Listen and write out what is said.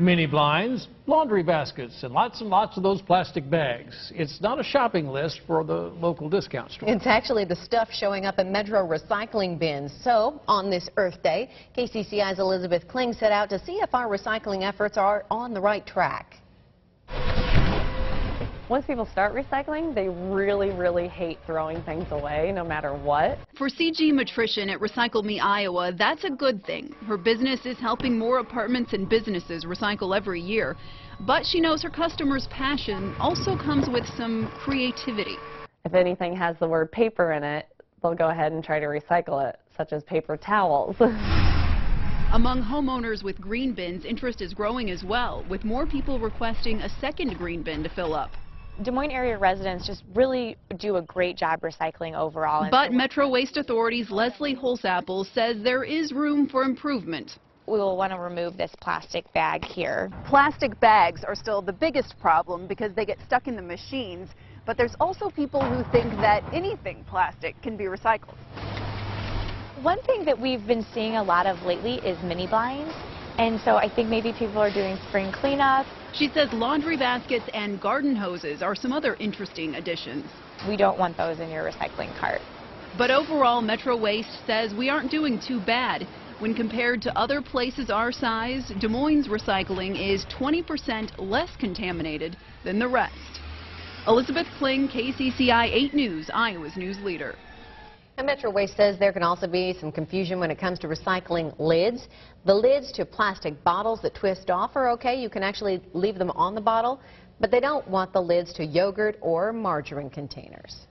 Mini blinds, laundry baskets, and lots and lots of those plastic bags. It's not a shopping list for the local discount store. It's actually the stuff showing up in Metro recycling bins. So, on this Earth Day, KCCI's Elizabeth Kling set out to see if our recycling efforts are on the right track. Once people start recycling, they really, really hate throwing things away, no matter what. For CG Matrician at Recycle Me Iowa, that's a good thing. Her business is helping more apartments and businesses recycle every year. But she knows her customers' passion also comes with some creativity. If anything has the word paper in it, they'll go ahead and try to recycle it, such as paper towels. Among homeowners with green bins, interest is growing as well, with more people requesting a second green bin to fill up. Des Moines area residents just really do a great job recycling overall. and But Metro Waste Authority's Leslie Holsapple says there is room for improvement. we will want to remove this plastic bag here. Plastic bags are still the biggest problem because they get stuck in the machines, but there's also people who think that anything plastic can be recycled. One thing that we've been seeing a lot of lately is mini blinds. And so I think maybe people are doing spring cleanup. She says laundry baskets and garden hoses are some other interesting additions. We don't want those in your recycling cart. But overall, Metro Waste says we aren't doing too bad. When compared to other places our size, Des Moines recycling is 20% less contaminated than the rest. Elizabeth Kling, KCCI 8 News, Iowa's news leader. And Metro Waste says there can also be some confusion when it comes to recycling lids. The lids to plastic bottles that twist off are okay. You can actually leave them on the bottle, but they don't want the lids to yogurt or margarine containers.